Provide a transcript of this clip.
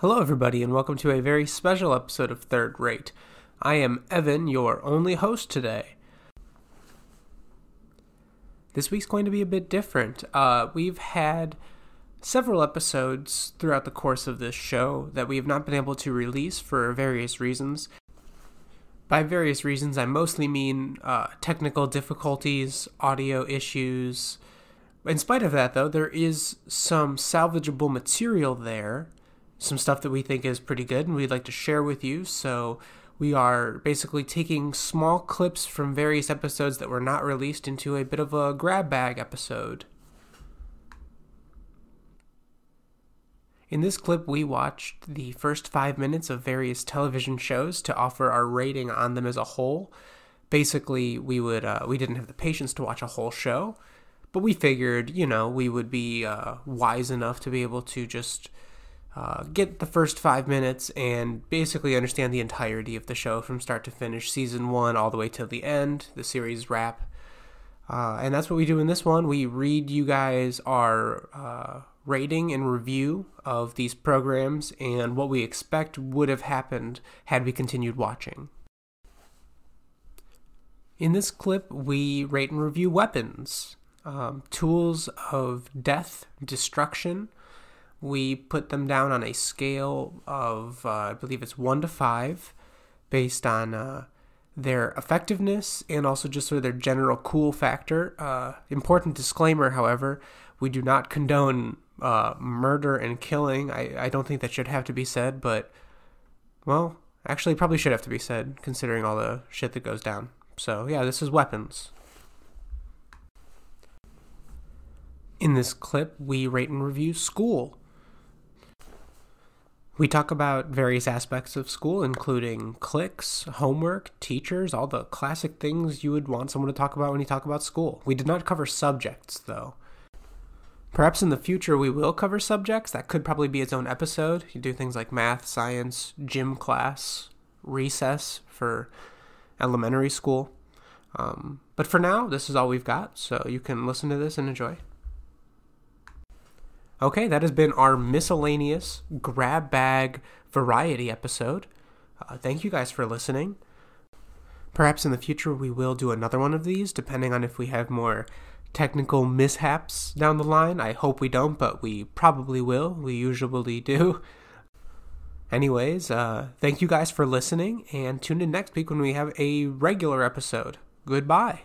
Hello, everybody, and welcome to a very special episode of Third Rate. I am Evan, your only host today. This week's going to be a bit different. Uh, we've had several episodes throughout the course of this show that we have not been able to release for various reasons. By various reasons, I mostly mean uh, technical difficulties, audio issues. In spite of that, though, there is some salvageable material there some stuff that we think is pretty good and we'd like to share with you. So we are basically taking small clips from various episodes that were not released into a bit of a grab bag episode. In this clip, we watched the first five minutes of various television shows to offer our rating on them as a whole. Basically, we would uh, we didn't have the patience to watch a whole show, but we figured, you know, we would be uh, wise enough to be able to just uh, get the first five minutes and basically understand the entirety of the show from start to finish, season one all the way till the end, the series wrap. Uh, and that's what we do in this one. We read you guys our uh, rating and review of these programs and what we expect would have happened had we continued watching. In this clip, we rate and review weapons, um, tools of death, destruction, we put them down on a scale of, uh, I believe it's one to five, based on uh, their effectiveness and also just sort of their general cool factor. Uh, important disclaimer, however, we do not condone uh, murder and killing. I, I don't think that should have to be said, but, well, actually, probably should have to be said considering all the shit that goes down. So, yeah, this is weapons. In this clip, we rate and review school. We talk about various aspects of school, including cliques, homework, teachers, all the classic things you would want someone to talk about when you talk about school. We did not cover subjects, though. Perhaps in the future we will cover subjects. That could probably be its own episode. You do things like math, science, gym class, recess for elementary school. Um, but for now, this is all we've got, so you can listen to this and enjoy. Okay, that has been our miscellaneous grab bag variety episode. Uh, thank you guys for listening. Perhaps in the future we will do another one of these, depending on if we have more technical mishaps down the line. I hope we don't, but we probably will. We usually do. Anyways, uh, thank you guys for listening, and tune in next week when we have a regular episode. Goodbye.